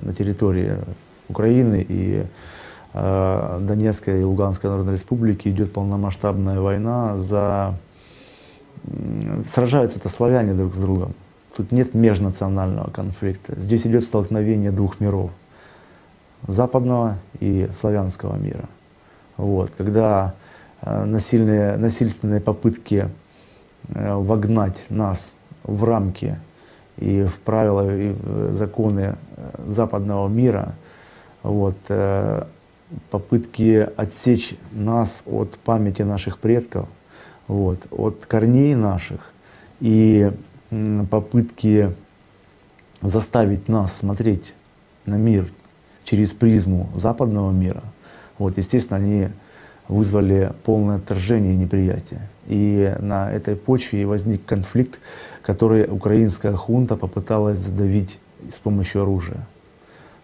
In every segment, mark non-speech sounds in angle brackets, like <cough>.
на территории Украины и э, Донецкой и Луганской Народной Республики идет полномасштабная война за... Сражаются это славяне друг с другом. Тут нет межнационального конфликта. Здесь идет столкновение двух миров. Западного и славянского мира. Вот. Когда э, насильные, насильственные попытки э, вогнать нас в рамки и в правила и в законы э, западного мира, вот, э, попытки отсечь нас от памяти наших предков, вот, от корней наших и попытки заставить нас смотреть на мир через призму западного мира, вот, естественно, они вызвали полное отторжение и неприятие. И на этой почве возник конфликт, который украинская хунта попыталась задавить с помощью оружия.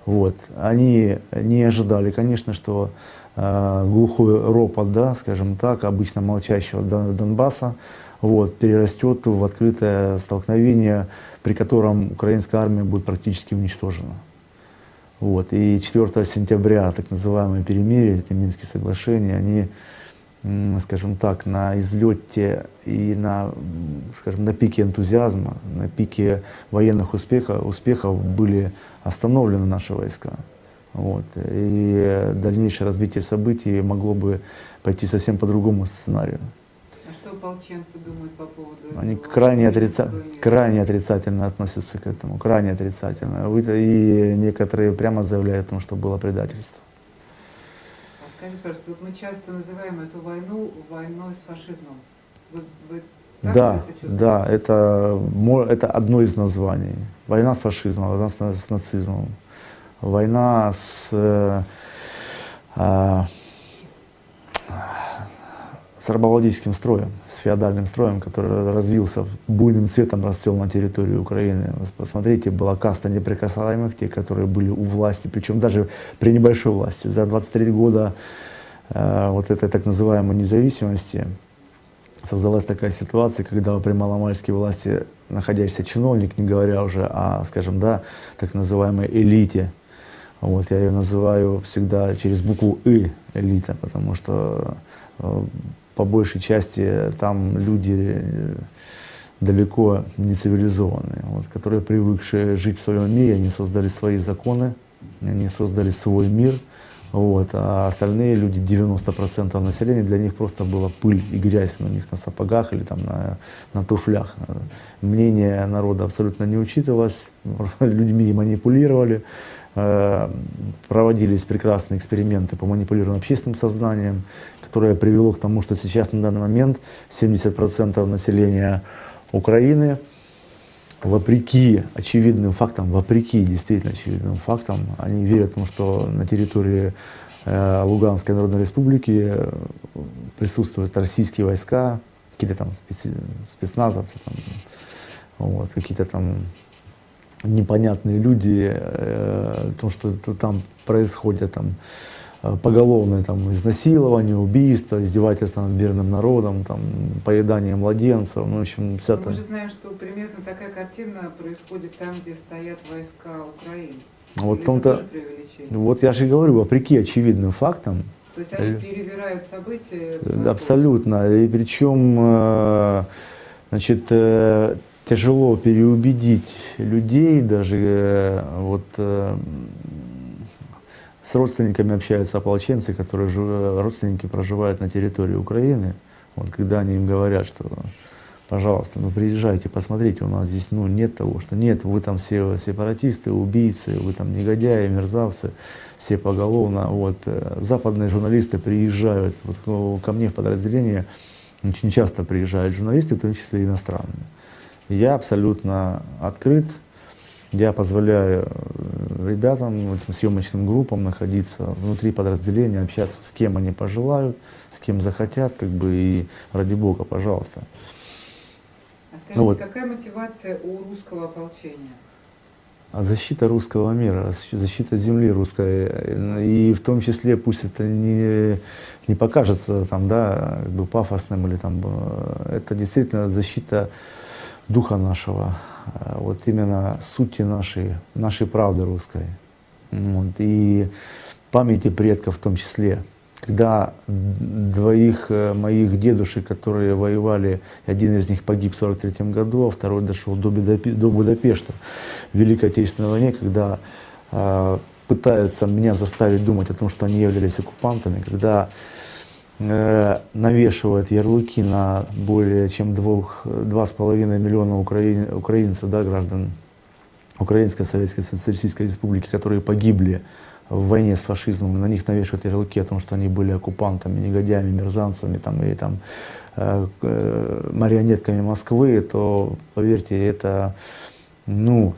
Вот. Они не ожидали, конечно, что э, глухой ропот, да, скажем так, обычно молчащего Донбасса, вот, перерастет в открытое столкновение, при котором украинская армия будет практически уничтожена. Вот. И 4 сентября, так называемые перемирия, эти Минские соглашения, они скажем так, на излете и на, скажем, на пике энтузиазма, на пике военных успехов, успехов были остановлены наши войска. Вот. И дальнейшее развитие событий могло бы пойти совсем по другому сценарию. А что ополченцы думают по поводу Они этого? крайне, отрица... крайне отрицательно относятся к этому, крайне отрицательно. И некоторые прямо заявляют о том, что было предательство. Скажи, пожалуйста, вот мы часто называем эту войну войной с фашизмом. Вы, вы да, это да, это, это одно из названий. Война с фашизмом, война с, с нацизмом, война с, э, э, с рабовладельческим строем, с феодальным строем, который развился, буйным цветом расцвел на территории Украины. Посмотрите, была каста неприкасаемых, те, которые были у власти, причем даже при небольшой власти. За 23 года э, вот этой так называемой независимости создалась такая ситуация, когда при маломальской власти находящийся чиновник, не говоря уже о, скажем, да, так называемой элите, вот, я ее называю всегда через букву «ы» элита, потому что э, по большей части там люди э, далеко не цивилизованные, вот, которые привыкшие жить в своем мире, они создали свои законы, они создали свой мир, вот, а остальные люди, 90% населения, для них просто была пыль и грязь на них на сапогах или там на, на туфлях. Мнение народа абсолютно не учитывалось, <laughs> людьми манипулировали, э, проводились прекрасные эксперименты по манипулированию общественным сознанием, которое привело к тому, что сейчас на данный момент 70% населения Украины, вопреки очевидным фактам, вопреки действительно очевидным фактам, они верят в том, что на территории э, Луганской Народной Республики э, присутствуют российские войска, какие-то там спецназовцы, там, вот, какие-то там непонятные люди, э, то, что там происходит, там, Э, поголовное там, изнасилование, убийство, издевательство над мирным народом, там, поедание младенцев, ну, в общем, вся Мы же знаем, что примерно такая картина происходит там, где стоят войска Украины. Вот, том-то, вот я же говорю, вопреки очевидным фактам. То есть они перевирают события? Абсолютно. И причем, э, значит, э, тяжело переубедить людей, даже вот с родственниками общаются ополченцы, которые родственники проживают на территории Украины. Вот, когда они им говорят, что пожалуйста, ну приезжайте, посмотрите, у нас здесь ну, нет того, что нет, вы там все сепаратисты, убийцы, вы там негодяи, мерзавцы, все поголовно. Вот, э, западные журналисты приезжают, вот, ну, ко мне в подразделение очень часто приезжают журналисты, в том числе иностранные. Я абсолютно открыт, я позволяю э, ребятам, этим съемочным группам находиться внутри подразделения, общаться с кем они пожелают, с кем захотят, как бы и ради бога, пожалуйста. А скажите, вот. какая мотивация у русского ополчения? А защита русского мира, защита земли русской, и в том числе, пусть это не, не покажется там, да, как бы пафосным или там, э, это действительно защита духа нашего, Э, вот именно сути нашей, нашей правды русской. Вот, и памяти предков в том числе. Когда двоих э, моих дедушек, которые воевали, один из них погиб в 43 году, а второй дошел до, до Будапешта в Великой Отечественной войне, когда э, пытаются меня заставить думать о том, что они являлись оккупантами, когда э, навешивают ярлыки на более чем двух, два с половиной миллиона украин, украинцев, да, граждан Украинской Советской Социалистической Республики, которые погибли в войне с фашизмом, на них навешивают ярлыки о том, что они были оккупантами, негодяями, мерзанцами там, и там, э, э, марионетками Москвы, то, поверьте, это ну,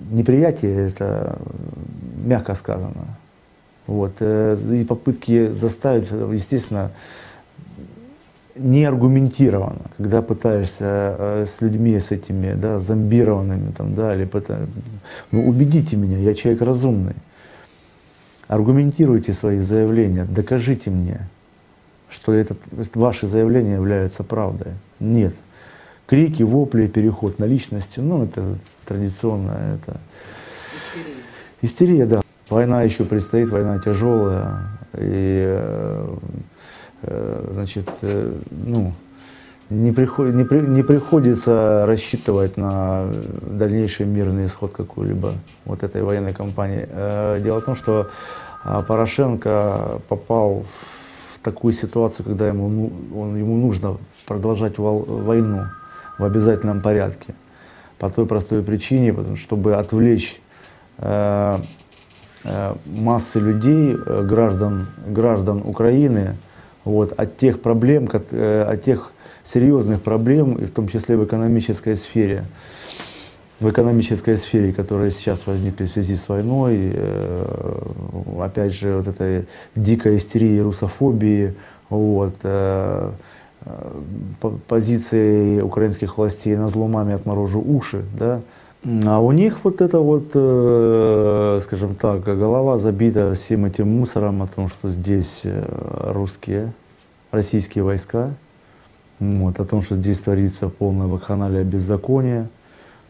неприятие, это мягко сказано. Вот. Э, и попытки заставить, естественно, не аргументированно, когда пытаешься э, с людьми, с этими да, зомбированными, там, да, или пытаешься, ну, убедите меня, я человек разумный. Аргументируйте свои заявления, докажите мне, что этот, ваши заявления являются правдой. Нет. Крики, вопли, переход на личности, ну это традиционно, это истерия. истерия, да. Война еще предстоит, война тяжелая, и э, э, значит, э, ну, не, приход, не, при, не приходится рассчитывать на дальнейший мирный исход какой-либо вот этой военной кампании. Дело в том, что а, Порошенко попал в такую ситуацию, когда ему, ну, он, ему нужно продолжать войну в обязательном порядке. По той простой причине, чтобы отвлечь массы людей, э, граждан, граждан Украины, вот, от тех проблем, э, от тех серьезных проблем, и в том числе в экономической сфере, в экономической сфере, которая сейчас возникли в связи с войной, э, опять же, вот этой дикой истерии, русофобии, вот, э, позиции украинских властей на зломами отморожу уши, да, а у них вот это вот, скажем так, голова забита всем этим мусором о том, что здесь русские, российские войска, вот, о том, что здесь творится полное вакханалия беззакония,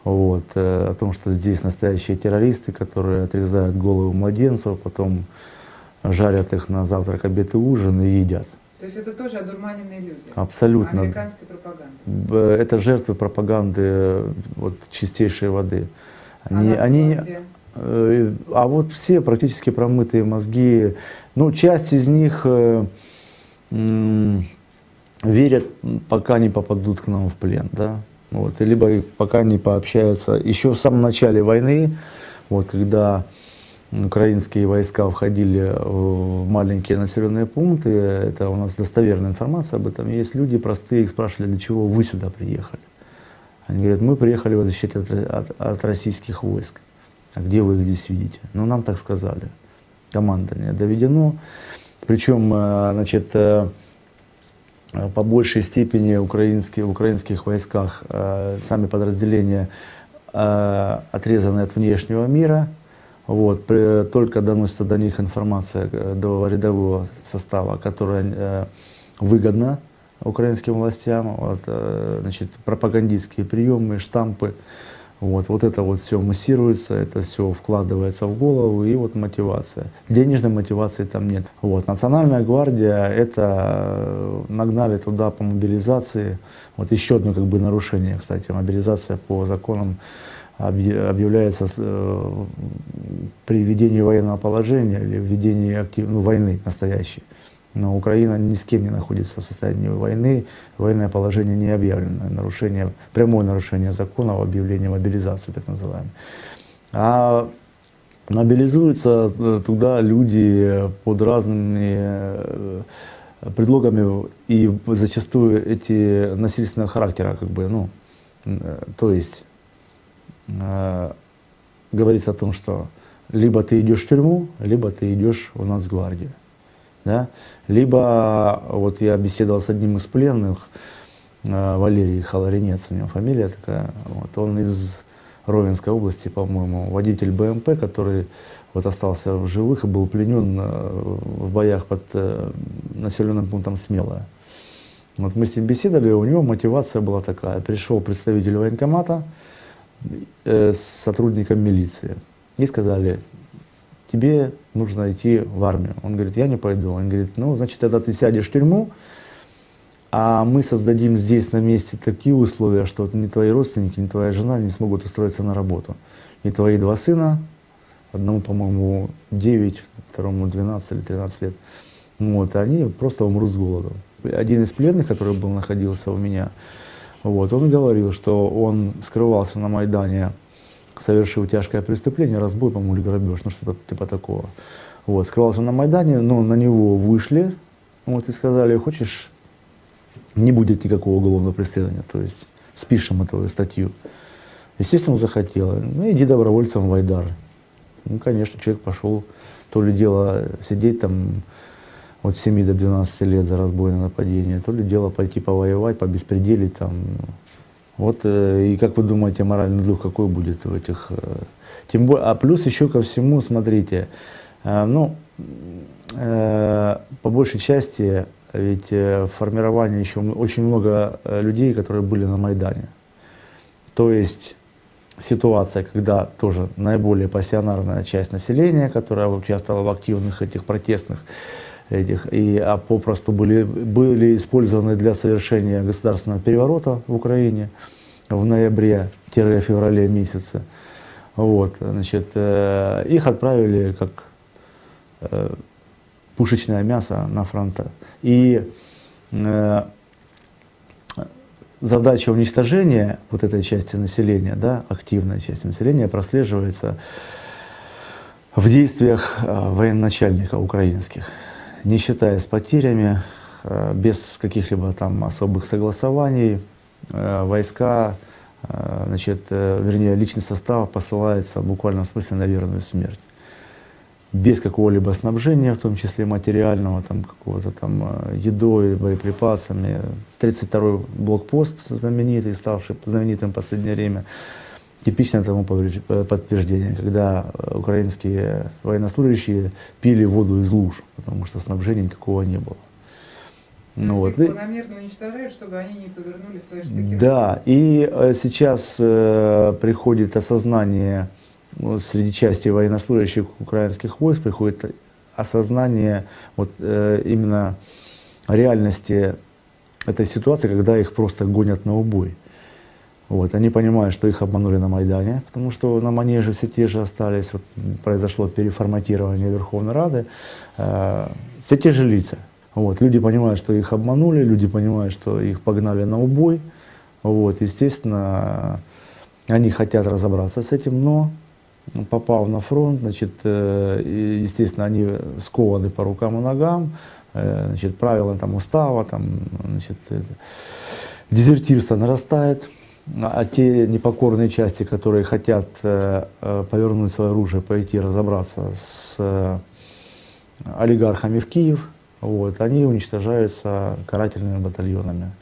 вот, э, о том, что здесь настоящие террористы, которые отрезают головы младенцев, потом жарят их на завтрак, обед и ужин и едят. То есть это тоже одурманенные люди? Абсолютно. Американской пропаганды? Это жертвы пропаганды вот, чистейшей воды. Они, а они, э, а вот все практически промытые мозги, ну, часть из них э, верят, пока не попадут к нам в плен, да, вот, либо пока не пообщаются. Еще в самом начале войны, вот, когда украинские войска входили в маленькие населенные пункты, это у нас достоверная информация об этом есть, люди простые их спрашивали, для чего вы сюда приехали. Они говорят, мы приехали вас защитить от, от, от российских войск. А где вы их здесь видите? Ну, нам так сказали. Командование доведено. Причем, э, значит, э, по большей степени украинские, в украинских войсках э, сами подразделения отрезаны от внешнего мира. Вот, только доносится до них информация, до рядового состава, которая выгодна украинским властям. Вот, значит, пропагандистские приемы, штампы. Вот, вот это вот все муссируется, это все вкладывается в голову, и вот мотивация. Денежной мотивации там нет. Вот, Национальная гвардия, это э, нагнали туда по мобилизации. Вот еще одно как бы нарушение, кстати, мобилизация по законам объявляется э, при введении военного положения или введении актив, ну, войны настоящей. Но Украина ни с кем не находится в состоянии войны, военное положение не объявлено, нарушение, прямое нарушение закона о объявлении мобилизации, так называемой. А мобилизуются э, туда люди под разными э, предлогами и зачастую эти насильственного характера, как бы, ну, то есть э, говорится о том, что либо ты идешь в тюрьму, либо ты идешь в Нацгвардию. Да? Либо, вот я беседовал с одним из пленных, э, Валерий Халаринец, у него фамилия такая, вот, он из Ровенской области, по-моему, водитель БМП, который вот остался в живых и был пленен э, в боях под э, населенным пунктом Смелое. Вот мы с ним беседовали, у него мотивация была такая. Пришел представитель военкомата с сотрудником милиции и сказали, тебе нужно идти в армию. Он говорит, я не пойду. Он говорит, ну, значит, тогда ты сядешь в тюрьму, а мы создадим здесь на месте такие условия, что ни твои родственники, ни твоя жена не смогут устроиться на работу. И твои два сына, одному, по-моему, 9, второму 12 или 13 лет, вот, они просто умрут с голоду. Один из пленных, который был, находился у меня, вот, он говорил, что он скрывался на Майдане, совершил тяжкое преступление, разбой, по-моему, или грабеж, ну что-то типа такого. Вот, скрывался на Майдане, но на него вышли, вот, и сказали, хочешь, не будет никакого уголовного преследования, то есть спишем эту статью. Естественно, захотел. Ну, иди добровольцем в Айдар. Ну, конечно, человек пошел, то ли дело сидеть там от 7 до 12 лет за разбойное нападение, то ли дело пойти повоевать, побеспределить там. Вот, э, и как вы думаете, моральный дух какой будет у этих... Э, тем более, а плюс еще ко всему, смотрите, э, ну, по большей части, ведь в формировании еще очень много людей, которые были на Майдане. То есть ситуация, когда тоже наиболее пассионарная часть населения, которая участвовала в активных этих протестных этих, и а попросту были, были использованы для совершения государственного переворота в Украине в ноябре-феврале месяце. Вот, значит, э, их отправили как э, пушечное мясо на фронта. И э, задача уничтожения вот этой части населения, да, активной части населения, прослеживается в действиях э, военачальников украинских не считаясь потерями, э, без каких-либо там особых согласований, э, войска, э, значит, вернее, личный состав посылается в буквальном смысле на верную смерть. Без какого-либо снабжения, в том числе материального, там, какого-то там едой, боеприпасами. 32-й блокпост знаменитый, ставший знаменитым в последнее время, типичное тому подтверждение, когда украинские военнослужащие пили воду из луж, потому что снабжения никакого не было. Ну, вот. планомерно уничтожают, чтобы они не повернули свои штыки. Да, и э, сейчас э, приходит осознание ну, среди части военнослужащих украинских войск, приходит осознание вот, э, именно реальности этой ситуации, когда их просто гонят на убой. Вот, они понимают, что их обманули на Майдане, потому что на манеже все те же остались, вот, произошло переформатирование Верховной Рады, э, все те же лица. Вот, люди понимают, что их обманули, люди понимают, что их погнали на убой. Вот, естественно, они хотят разобраться с этим, но попав на фронт, значит, э, естественно, они скованы по рукам и ногам, э, значит, правила там, устава, там, значит, дезертирство нарастает. А те непокорные части, которые хотят э, э, повернуть свое оружие, пойти разобраться с э, олигархами в Киев, вот, они уничтожаются карательными батальонами.